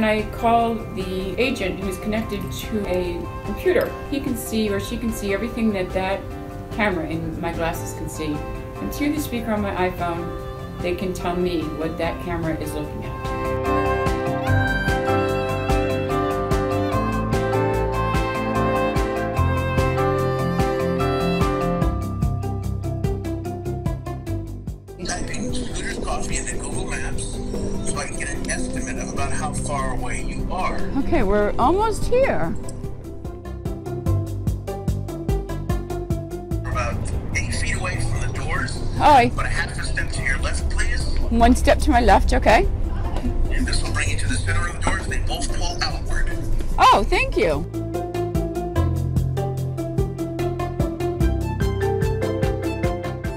when I call the agent who's connected to a computer, he can see or she can see everything that that camera in my glasses can see. And through the speaker on my iPhone, they can tell me what that camera is looking at. typing Scooter's Coffee into Google Maps can get an estimate of about how far away you are. Okay, we're almost here. We're about eight feet away from the doors. Hi. About a half a step to your left, please. One step to my left, okay. And this will bring you to the center of the doors. They both pull outward. Oh, thank you.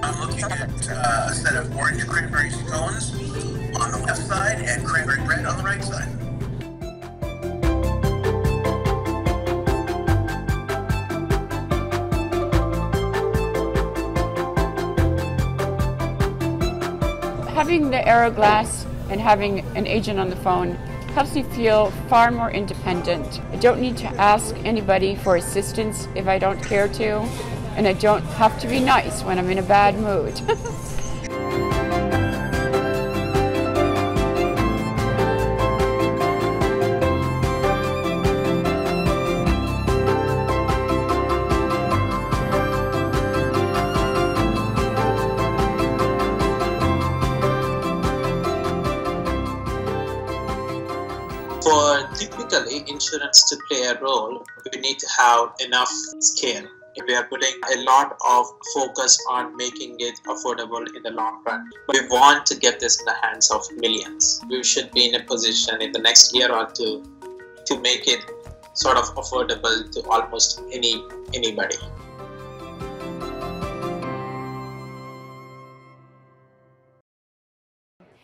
I'm looking at uh, a set of orange cranberry scones right side. Having the Aero Glass and having an agent on the phone helps me feel far more independent. I don't need to ask anybody for assistance if I don't care to, and I don't have to be nice when I'm in a bad mood. For typically insurance to play a role, we need to have enough scale. We are putting a lot of focus on making it affordable in the long run. We want to get this in the hands of millions. We should be in a position in the next year or two to make it sort of affordable to almost any anybody.